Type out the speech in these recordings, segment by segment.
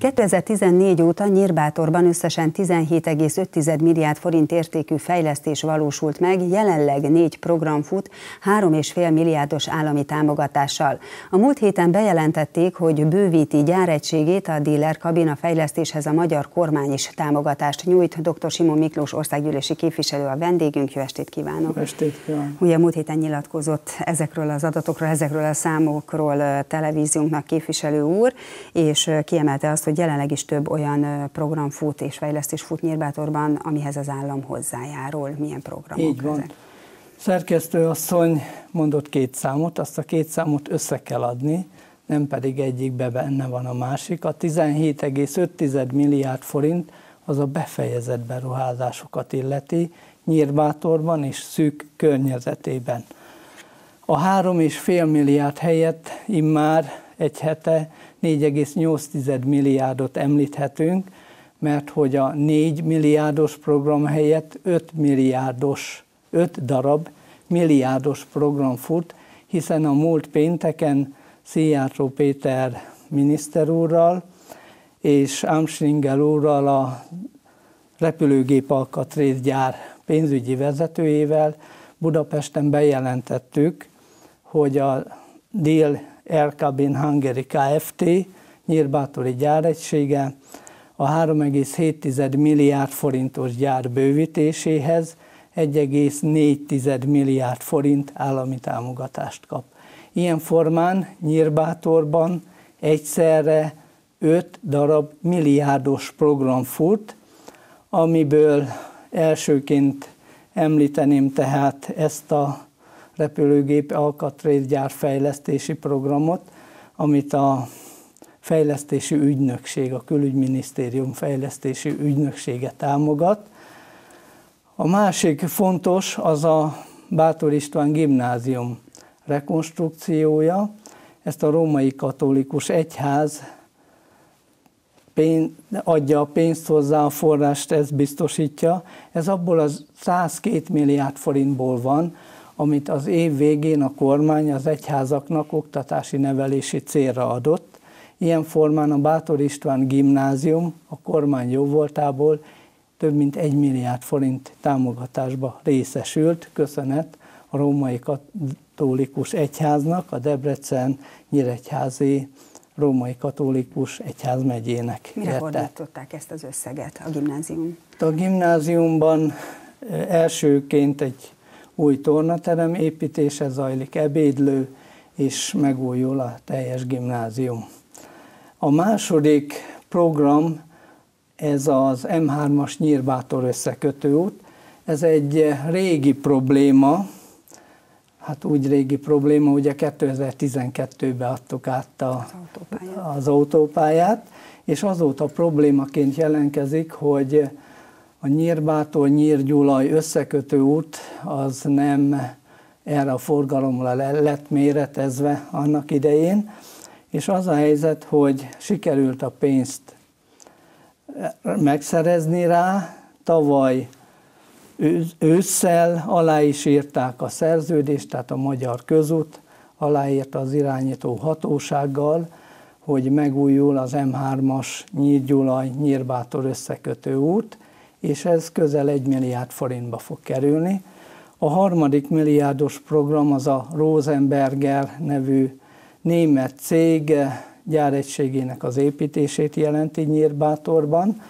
2014 óta Nyírbátorban összesen 17,5 milliárd forint értékű fejlesztés valósult meg, jelenleg négy program fut, 3,5 milliárdos állami támogatással. A múlt héten bejelentették, hogy bővíti gyáregységét a díler kabina fejlesztéshez a magyar kormány is támogatást nyújt. Dr. Simon Miklós országgyűlési képviselő a vendégünk, jó estét kívánok! Jó estét kívánok! Ugye múlt héten nyilatkozott ezekről az adatokról, ezekről a számokról televíziónknak képviselő úr, és kiemelte azt, hogy jelenleg is több olyan program fut és fejlesztés fut Nyírbátorban, amihez az állam hozzájárul. Milyen programok Így van. ezek? Szerkesztő asszony mondott két számot, azt a két számot össze kell adni, nem pedig egyikbe benne van a másik. A 17,5 milliárd forint az a befejezett beruházásokat illeti Nyírbátorban és szűk környezetében. A 3,5 milliárd helyett immár egy hete 4,8 milliárdot említhetünk, mert hogy a 4 milliárdos program helyett 5 milliárdos, 5 darab milliárdos program fut, hiszen a múlt pénteken Szijjártó Péter miniszter úrral és Amsringel úrral a repülőgép alkatrészgyár pénzügyi vezetőjével Budapesten bejelentettük, hogy a Dél Aircabin Hungary Kft. nyírbátori gyáregysége a 3,7 milliárd forintos gyár bővítéséhez 1,4 milliárd forint állami támogatást kap. Ilyen formán Nyírbátorban egyszerre 5 darab milliárdos program fut, amiből elsőként említeném tehát ezt a repülőgép alkatrészgyár fejlesztési programot, amit a fejlesztési ügynökség, a külügyminisztérium fejlesztési ügynöksége támogat. A másik fontos az a Bátor István gimnázium rekonstrukciója. Ezt a római katolikus egyház adja a pénzt hozzá, a forrást ez biztosítja. Ez abból az 102 milliárd forintból van, amit az év végén a kormány az egyházaknak oktatási nevelési célra adott. Ilyen formán a Bátor István gimnázium a kormány jóvoltából több mint egy milliárd forint támogatásba részesült, köszönet a római katolikus egyháznak, a Debrecen Nyíregyházi római katolikus egyházmegyének. Mire fordították ezt az összeget a gimnázium? A gimnáziumban elsőként egy új tornaterem építése zajlik, ebédlő, és megújul a teljes gimnázium. A második program, ez az M3-as Nyírbátor összekötőút, ez egy régi probléma, hát úgy régi probléma, ugye 2012-ben adtuk át a, az, autópályát. az autópályát, és azóta problémaként jelentkezik, hogy a Nyírbától Nyírgyulaj összekötő út az nem erre a forgalomra lett méretezve annak idején, és az a helyzet, hogy sikerült a pénzt megszerezni rá, tavaly ősszel alá is írták a szerződést, tehát a Magyar Közút aláírta az irányító hatósággal, hogy megújul az M3-as Nyírgyulaj Nyírbátor összekötő út, és ez közel egy milliárd forintba fog kerülni. A harmadik milliárdos program az a Rosenberger nevű német cég gyáregységének az építését jelenti Nyírbátorban.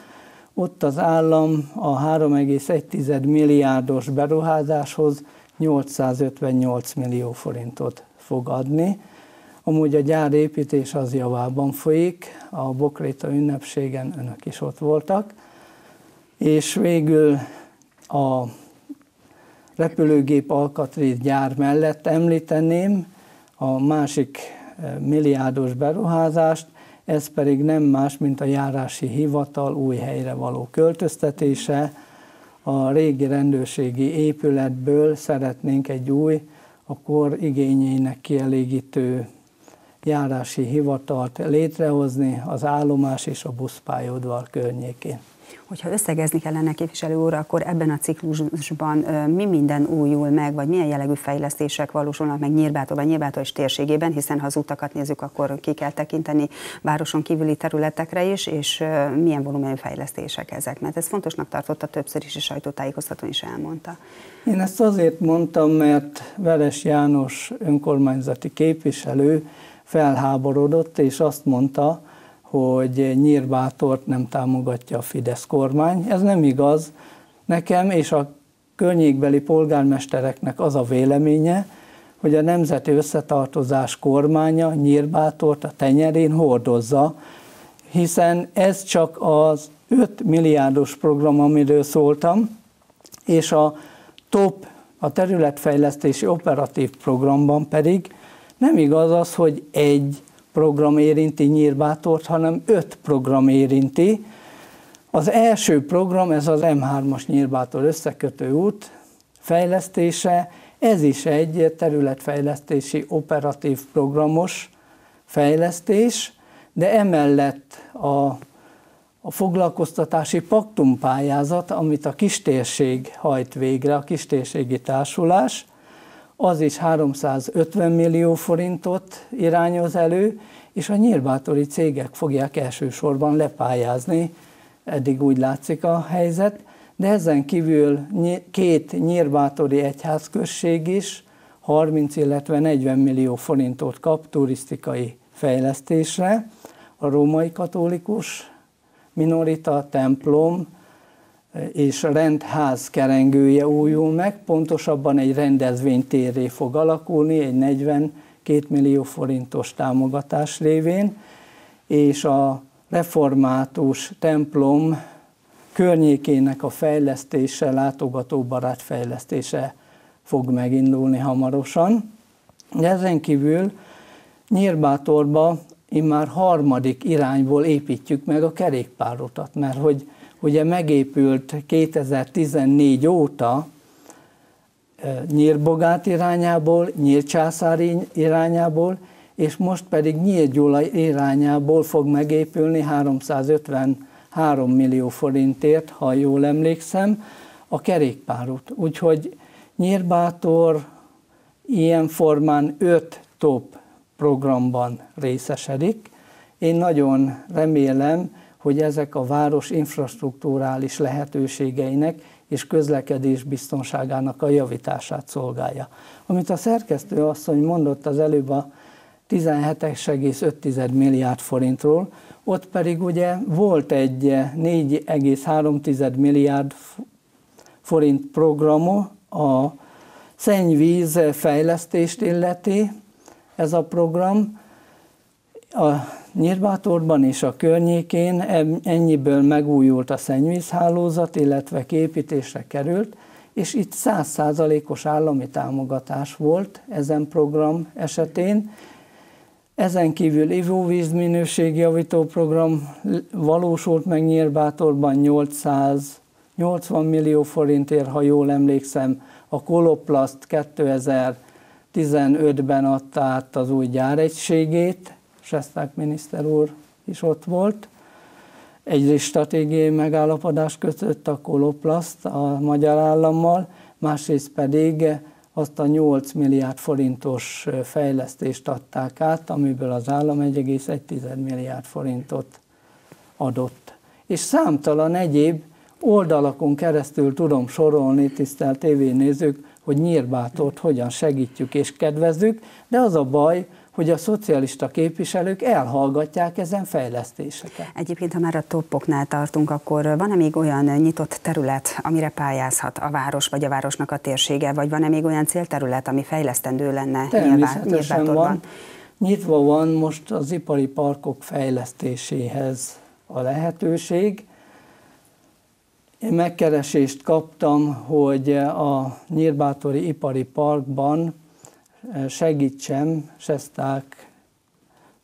Ott az állam a 3,1 milliárdos beruházáshoz 858 millió forintot fog adni. Amúgy a gyárépítés az javában folyik, a Bokréta ünnepségen önök is ott voltak és végül a repülőgép alkatrész gyár mellett említeném a másik eh, milliárdos beruházást, ez pedig nem más, mint a járási hivatal új helyre való költöztetése. A régi rendőrségi épületből szeretnénk egy új, a kor igényeinek kielégítő járási hivatalt létrehozni az állomás és a buszpályaudvar környékén. Hogyha összegezni kellene képviselő úr, akkor ebben a ciklusban mi minden újul meg, vagy milyen jellegű fejlesztések valósulnak meg Nyírbátorban, Nyírbátor és térségében, hiszen ha az utakat nézzük, akkor ki kell tekinteni városon kívüli területekre is, és milyen volumenű fejlesztések ezek, mert ez fontosnak tartotta többször is, és sajtótájékoztatón is elmondta. Én ezt azért mondtam, mert Veres János önkormányzati képviselő felháborodott, és azt mondta, hogy Nyírbátort nem támogatja a Fidesz kormány. Ez nem igaz. Nekem és a környékbeli polgármestereknek az a véleménye, hogy a Nemzeti Összetartozás kormánya Nyírbátort a tenyerén hordozza, hiszen ez csak az 5 milliárdos program, amiről szóltam, és a top, a területfejlesztési operatív programban pedig nem igaz az, hogy egy program érinti Nyírbátort, hanem öt program érinti. Az első program, ez az M3-as Nyírbátor összekötő út fejlesztése, ez is egy területfejlesztési operatív programos fejlesztés, de emellett a, a foglalkoztatási paktumpályázat, amit a kistérség hajt végre, a kistérségi társulás, az is 350 millió forintot irányoz elő, és a nyírbátori cégek fogják elsősorban lepályázni, eddig úgy látszik a helyzet, de ezen kívül két nyírbátori egyházközség is 30, illetve 40 millió forintot kap turisztikai fejlesztésre. A római katolikus minorita templom és rendház kerengője újul meg, pontosabban egy rendezvénytérré fog alakulni, egy 42 millió forintos támogatás révén, és a református templom környékének a fejlesztése, látogatóbarát fejlesztése fog megindulni hamarosan. De ezen kívül Nyírbátorba immár harmadik irányból építjük meg a kerékpárutat, mert hogy ugye megépült 2014 óta Nyírbogát irányából, Nyírcsászári irányából, és most pedig Nyírgyula irányából fog megépülni 353 millió forintért, ha jól emlékszem, a kerékpárút. Úgyhogy Nyírbátor ilyen formán öt top programban részesedik. Én nagyon remélem, hogy ezek a város infrastruktúrális lehetőségeinek és közlekedés biztonságának a javítását szolgálja. Amit a szerkesztő asszony mondott az előbb a 17,5 milliárd forintról, ott pedig ugye volt egy 4,3 milliárd forint programa a szennyvíz fejlesztést illeti, ez a program. A Nyírbátorban és a környékén ennyiből megújult a szennyvízhálózat, illetve képítésre került, és itt százszázalékos állami támogatás volt ezen program esetén. Ezen kívül ivóvíz minőségjavító program valósult meg Nyírbátorban 880 millió forintért, ha jól emlékszem, a Koloplast 2015-ben adta át az új gyáregységét, Sesták miniszter úr is ott volt. Egy stratégiai megállapodás kötött a Koloplaszt a magyar állammal, másrészt pedig azt a 8 milliárd forintos fejlesztést adták át, amiből az állam 1,1 milliárd forintot adott. És számtalan egyéb oldalakon keresztül tudom sorolni, tisztelt tévénézők, hogy Nyírbátort hogyan segítjük és kedvezzük, de az a baj, hogy a szocialista képviselők elhallgatják ezen fejlesztéseket. Egyébként, ha már a toppoknál tartunk, akkor van-e még olyan nyitott terület, amire pályázhat a város vagy a városnak a térsége, vagy van-e még olyan célterület, ami fejlesztendő lenne Természetesen van. Nyitva van most az ipari parkok fejlesztéséhez a lehetőség. Én megkeresést kaptam, hogy a Nyírbátori Ipari Parkban segítsem Sesták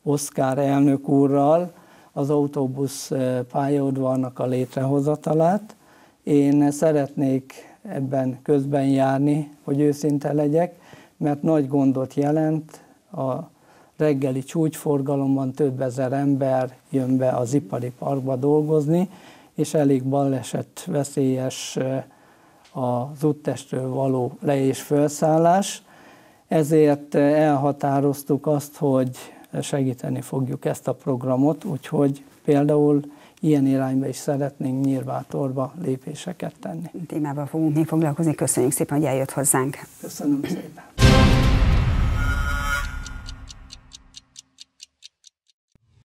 Oszkár elnök úrral az autóbusz pályaudvarnak a létrehozatalát. Én szeretnék ebben közben járni, hogy őszinte legyek, mert nagy gondot jelent a reggeli csúcsforgalomban több ezer ember jön be az ipari parkba dolgozni, és elég baleset veszélyes az úttestről való le- és felszállás. Ezért elhatároztuk azt, hogy segíteni fogjuk ezt a programot, úgyhogy például ilyen irányba is szeretnénk nyírvátorba lépéseket tenni. Témával fogunk még foglalkozni. Köszönjük szépen, hogy eljött hozzánk. Köszönöm szépen.